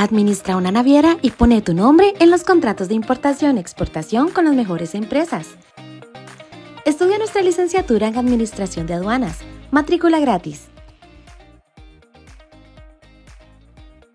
Administra una naviera y pone tu nombre en los contratos de importación y exportación con las mejores empresas. Estudia nuestra licenciatura en Administración de Aduanas. Matrícula gratis.